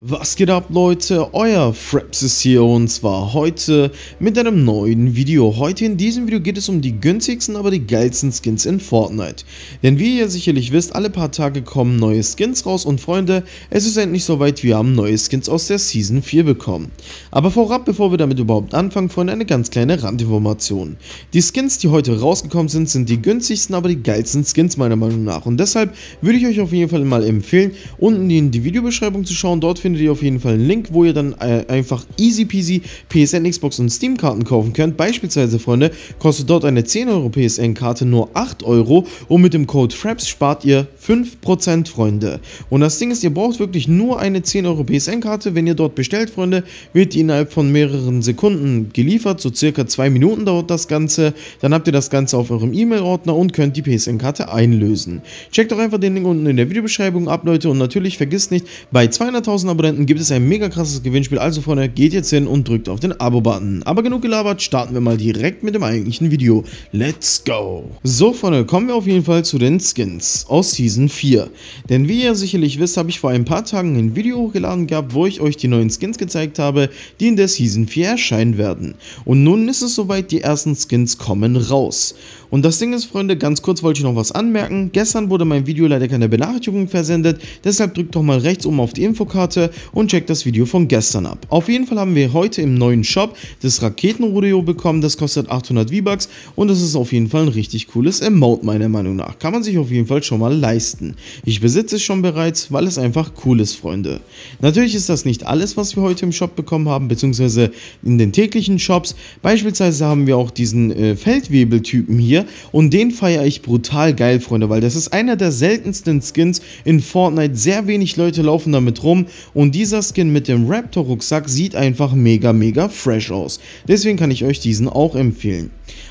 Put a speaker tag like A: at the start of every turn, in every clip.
A: Was geht ab Leute, euer Fraps ist hier und zwar heute mit einem neuen Video. Heute in diesem Video geht es um die günstigsten, aber die geilsten Skins in Fortnite. Denn wie ihr sicherlich wisst, alle paar Tage kommen neue Skins raus und Freunde, es ist endlich soweit, wir haben neue Skins aus der Season 4 bekommen. Aber vorab, bevor wir damit überhaupt anfangen, Freunde, eine ganz kleine Randinformation. Die Skins, die heute rausgekommen sind, sind die günstigsten, aber die geilsten Skins meiner Meinung nach. Und deshalb würde ich euch auf jeden Fall mal empfehlen, unten in die Videobeschreibung zu schauen, dort ihr auf jeden Fall einen Link, wo ihr dann äh, einfach easy peasy PSN, Xbox und Steam Karten kaufen könnt. Beispielsweise, Freunde, kostet dort eine 10 Euro PSN Karte nur 8 Euro und mit dem Code FRAPS spart ihr 5%, Freunde. Und das Ding ist, ihr braucht wirklich nur eine 10 Euro PSN Karte. Wenn ihr dort bestellt, Freunde, wird die innerhalb von mehreren Sekunden geliefert. So circa 2 Minuten dauert das Ganze. Dann habt ihr das Ganze auf eurem E-Mail-Ordner und könnt die PSN Karte einlösen. Checkt doch einfach den Link unten in der Videobeschreibung ab, Leute. Und natürlich vergisst nicht, bei 200.000 Abonnenten gibt gibt es ein mega krasses Gewinnspiel, also Freunde, geht jetzt hin und drückt auf den Abo-Button. Aber genug gelabert, starten wir mal direkt mit dem eigentlichen Video. Let's go! So Freunde, kommen wir auf jeden Fall zu den Skins aus Season 4. Denn wie ihr sicherlich wisst, habe ich vor ein paar Tagen ein Video hochgeladen gehabt, wo ich euch die neuen Skins gezeigt habe, die in der Season 4 erscheinen werden. Und nun ist es soweit, die ersten Skins kommen raus. Und das Ding ist, Freunde, ganz kurz wollte ich noch was anmerken. Gestern wurde mein Video leider keine Benachrichtigung versendet, deshalb drückt doch mal rechts oben auf die Infokarte und checkt das Video von gestern ab. Auf jeden Fall haben wir heute im neuen Shop das Raketenrodeo bekommen, das kostet 800 V-Bucks und das ist auf jeden Fall ein richtig cooles Emote meiner Meinung nach. Kann man sich auf jeden Fall schon mal leisten. Ich besitze es schon bereits, weil es einfach cool ist, Freunde. Natürlich ist das nicht alles, was wir heute im Shop bekommen haben, beziehungsweise in den täglichen Shops. Beispielsweise haben wir auch diesen äh, Feldwebeltypen hier, hier und den feiere ich brutal geil, Freunde, weil das ist einer der seltensten Skins in Fortnite. Sehr wenig Leute laufen damit rum und dieser Skin mit dem Raptor-Rucksack sieht einfach mega, mega fresh aus. Deswegen kann ich euch diesen auch empfehlen.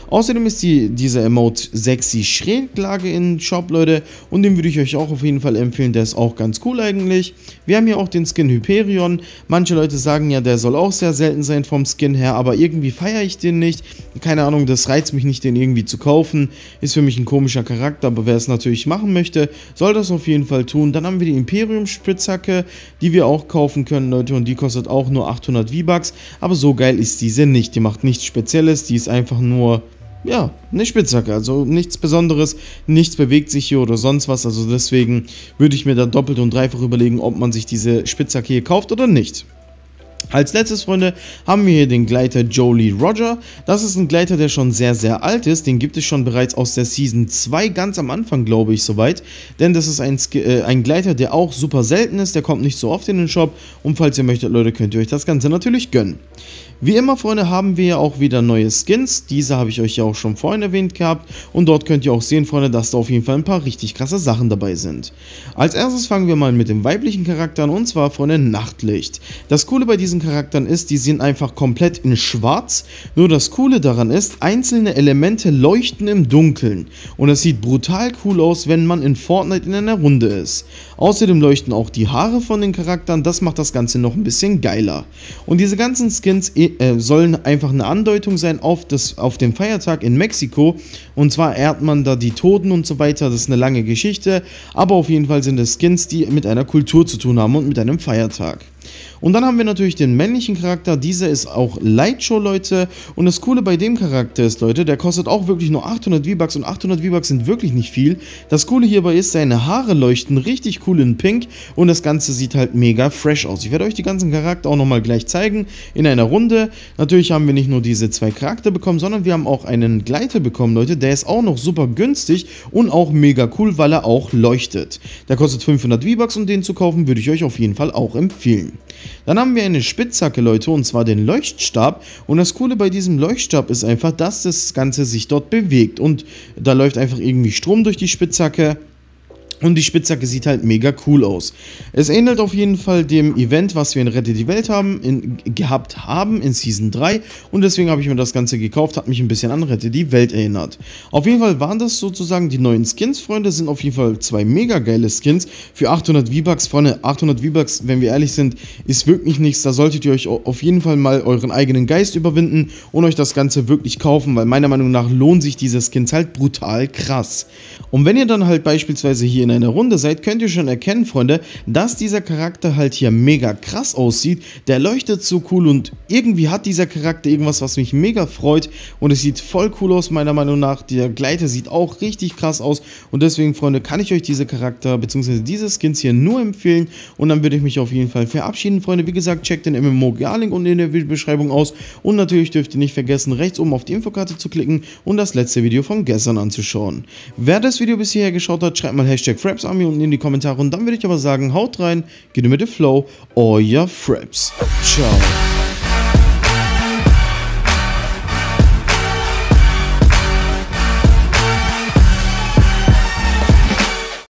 A: Außerdem ist die, diese Emote sexy Schräglage in Shop, Leute. Und den würde ich euch auch auf jeden Fall empfehlen. Der ist auch ganz cool eigentlich. Wir haben hier auch den Skin Hyperion. Manche Leute sagen ja, der soll auch sehr selten sein vom Skin her. Aber irgendwie feiere ich den nicht. Keine Ahnung, das reizt mich nicht, den irgendwie zu kaufen. Ist für mich ein komischer Charakter. Aber wer es natürlich machen möchte, soll das auf jeden Fall tun. Dann haben wir die Imperium Spitzhacke, die wir auch kaufen können, Leute. Und die kostet auch nur 800 V-Bucks. Aber so geil ist diese nicht. Die macht nichts Spezielles. Die ist einfach nur ja, eine Spitzhacke, also nichts Besonderes, nichts bewegt sich hier oder sonst was, also deswegen würde ich mir da doppelt und dreifach überlegen, ob man sich diese Spitzhacke hier kauft oder nicht. Als letztes, Freunde, haben wir hier den Gleiter Jolie Roger. Das ist ein Gleiter, der schon sehr, sehr alt ist. Den gibt es schon bereits aus der Season 2, ganz am Anfang, glaube ich, soweit. Denn das ist ein, äh, ein Gleiter, der auch super selten ist. Der kommt nicht so oft in den Shop. Und falls ihr möchtet, Leute, könnt ihr euch das Ganze natürlich gönnen. Wie immer, Freunde, haben wir ja auch wieder neue Skins. Diese habe ich euch ja auch schon vorhin erwähnt gehabt. Und dort könnt ihr auch sehen, Freunde, dass da auf jeden Fall ein paar richtig krasse Sachen dabei sind. Als erstes fangen wir mal mit dem weiblichen Charakter an, und zwar, Freunde, Nachtlicht. Das Coole bei diesen Charakteren ist, die sind einfach komplett in schwarz. Nur das Coole daran ist, einzelne Elemente leuchten im Dunkeln. Und es sieht brutal cool aus, wenn man in Fortnite in einer Runde ist. Außerdem leuchten auch die Haare von den Charakteren, das macht das Ganze noch ein bisschen geiler. Und diese ganzen Skins äh, sollen einfach eine Andeutung sein auf, das, auf den Feiertag in Mexiko. Und zwar ehrt man da die Toten und so weiter. Das ist eine lange Geschichte. Aber auf jeden Fall sind es Skins, die mit einer Kultur zu tun haben und mit einem Feiertag. Und dann haben wir natürlich den männlichen Charakter, dieser ist auch Lightshow, Leute. Und das Coole bei dem Charakter ist, Leute, der kostet auch wirklich nur 800 V-Bucks und 800 V-Bucks sind wirklich nicht viel. Das Coole hierbei ist, seine Haare leuchten richtig cool in Pink und das Ganze sieht halt mega fresh aus. Ich werde euch die ganzen Charakter auch nochmal gleich zeigen in einer Runde. Natürlich haben wir nicht nur diese zwei Charakter bekommen, sondern wir haben auch einen Gleiter bekommen, Leute. Der ist auch noch super günstig und auch mega cool, weil er auch leuchtet. Der kostet 500 V-Bucks und den zu kaufen würde ich euch auf jeden Fall auch empfehlen. Dann haben wir eine Spitzhacke, Leute, und zwar den Leuchtstab. Und das Coole bei diesem Leuchtstab ist einfach, dass das Ganze sich dort bewegt. Und da läuft einfach irgendwie Strom durch die Spitzhacke. Und die Spitzhacke sieht halt mega cool aus. Es ähnelt auf jeden Fall dem Event, was wir in Rette die Welt haben, in, gehabt haben in Season 3. Und deswegen habe ich mir das Ganze gekauft, hat mich ein bisschen an Rette die Welt erinnert. Auf jeden Fall waren das sozusagen die neuen Skins, Freunde. Sind auf jeden Fall zwei mega geile Skins. Für 800 V-Bucks, Freunde, 800 V-Bucks, wenn wir ehrlich sind, ist wirklich nichts. Da solltet ihr euch auf jeden Fall mal euren eigenen Geist überwinden und euch das Ganze wirklich kaufen, weil meiner Meinung nach lohnen sich diese Skins halt brutal krass. Und wenn ihr dann halt beispielsweise hier in einer Runde seid, könnt ihr schon erkennen, Freunde, dass dieser Charakter halt hier mega krass aussieht. Der leuchtet so cool und irgendwie hat dieser Charakter irgendwas, was mich mega freut und es sieht voll cool aus, meiner Meinung nach. Der Gleiter sieht auch richtig krass aus und deswegen, Freunde, kann ich euch diese Charakter bzw. diese Skins hier nur empfehlen und dann würde ich mich auf jeden Fall verabschieden, Freunde. Wie gesagt, checkt den MMO-Link unten in der Videobeschreibung aus und natürlich dürft ihr nicht vergessen, rechts oben auf die Infokarte zu klicken und das letzte Video von gestern anzuschauen. Wer das Video bis hierher geschaut hat, schreibt mal Hashtag FrapsArmy unten in die Kommentare und dann würde ich aber sagen, haut rein, geht mit dem Flow, euer Fraps. Ciao.